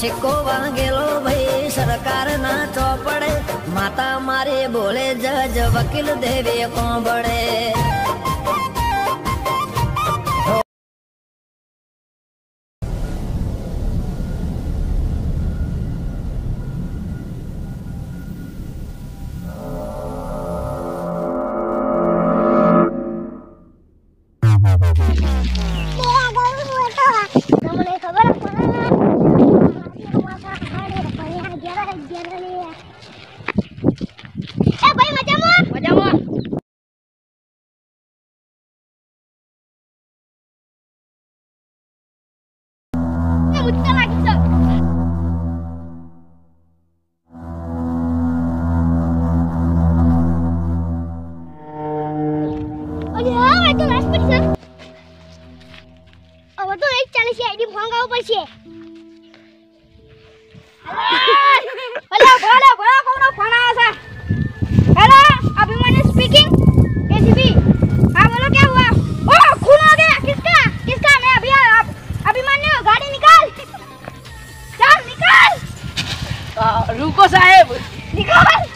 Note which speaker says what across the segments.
Speaker 1: સિક્કો વાંગેલો ભાઈ સરકાર ના ચોપડે. માતા મારી બોલે જજ વકીલ દેવે કોંબડે
Speaker 2: તો એક ચાલે છે આઈડી ફોન કરવો પડશે हेलो बोलो बोलो कौन फणा सा हेलो अभिमन्यु स्पीकिंग एसीबी हाँ बोलो क्या हुआ ओ खून हो गया किसका किसका मैं अभी आप अभिमन्यु गाड़ी निकाल चल निकाल आ,
Speaker 3: रुको साहब
Speaker 2: निकाल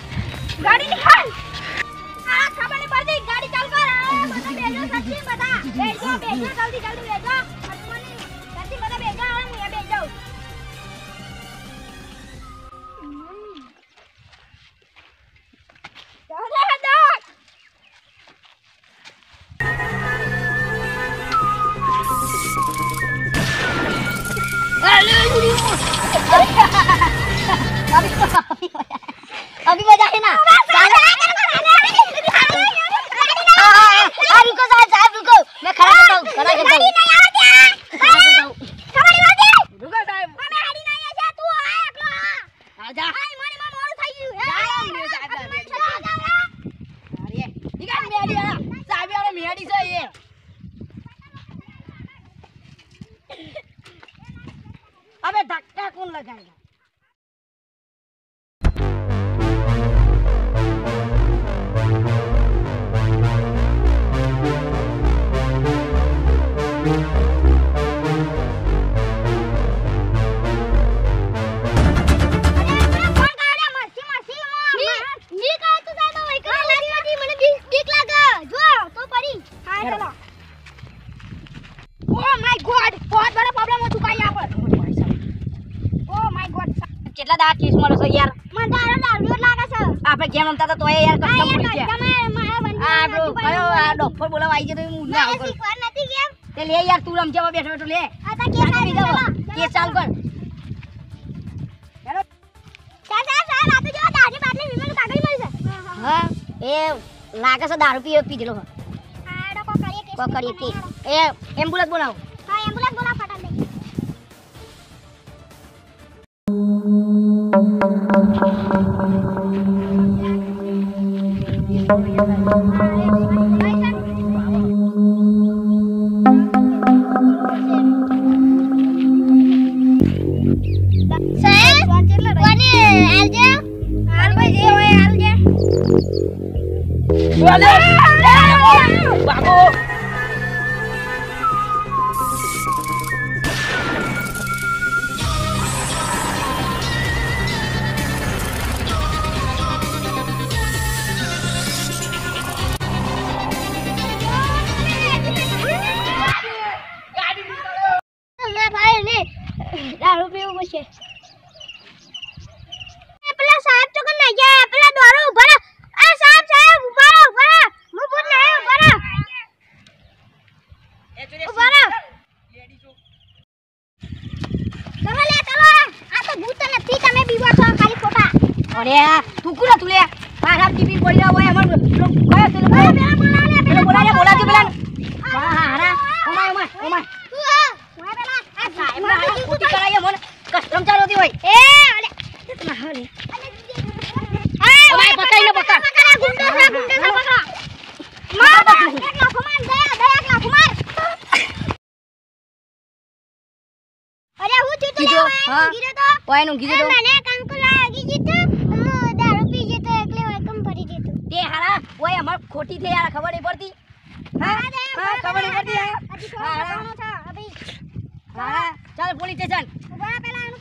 Speaker 2: गाड़ी निकाल आ खबर पड़ गई गाड़ी चल कर बता भेजो सच्ची बता भेजो भेजो जल्दी जल्दी भेजो अभी मजा है ना
Speaker 3: धक्का कौन लगाएगा કેસ મળે છે યાર. આપણે કેમ રમતા હતા તોય યાર કમ પડી ગયા આ બ્રો કયો આ ડોક્ટર બોલાવા આવી ગયો તો હું ના આવું કેમ? તે લે યાર તું રમજવા બેઠો બેઠો લે. કેસ ચાલુ કર. હા એ લાગે છે દારૂ પીવો પીધેલો હોય. પકડીએ કે એ એમ્બ્યુલન્સ બોલાવો.
Speaker 2: હા એમ્બ્યુલન્સ બોલાવો ફટાફટ. Brother! પડશે એ પેલા સાહેબ તો કન ગયા પેલા દારૂ ઊભા રહો. આ સાહેબ સાહેબ, ઊભા રહો ઊભા રહો. હું ભૂત નહીં ઊભા છો
Speaker 3: મારા ટીવી પડી હોય અમાર પેલો કયો તે લોકો
Speaker 2: પેલા બોલાવ લે
Speaker 3: પેલો બોલાય બોલા દે પેલા હા હા હારા ઓમાય ઓમાય ઓમાય
Speaker 2: તું હા હું પેલા આ સાહેબ
Speaker 3: એમના હારા ખોટી કરાય મને કસ્ટમ ચાલુ હતી હોય
Speaker 2: એ અલે
Speaker 3: ના હલે
Speaker 2: એ
Speaker 3: ઓમાય પકડીને પકડ
Speaker 2: પકડા ગુંડો છે ગુંડો છે પકડા માર માર એક લાખો માર દયા દયા એક લાખો માર અરે હું ચૂતું
Speaker 3: કીધો,
Speaker 2: લે
Speaker 3: હા.
Speaker 2: ગીરો તો
Speaker 3: ઓયનું તે ઓય ખોટી થઈ યાર ખબર નહીં પડતી
Speaker 2: છે
Speaker 3: ચાલ પોલીસ સ્ટેશન
Speaker 2: ઊભા પેલા એનું